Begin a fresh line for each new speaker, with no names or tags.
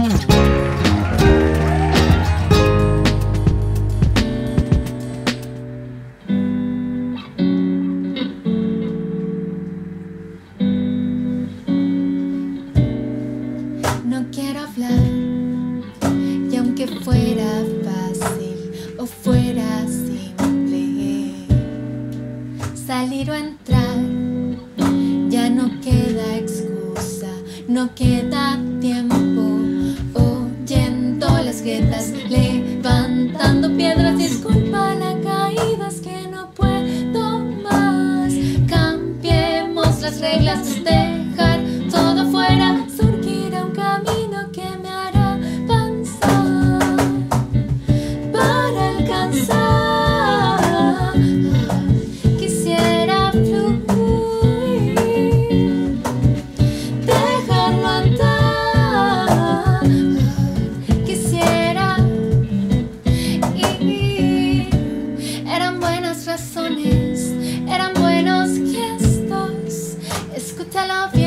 No quiero hablar y aunque fuera fácil o fuera simple salir o entrar ya no queda excusa, no queda tiempo las levantando piedras, disculpa la caída es que no puedo más, cambiemos las reglas de razones eran buenos gestos. Escúchalo bien.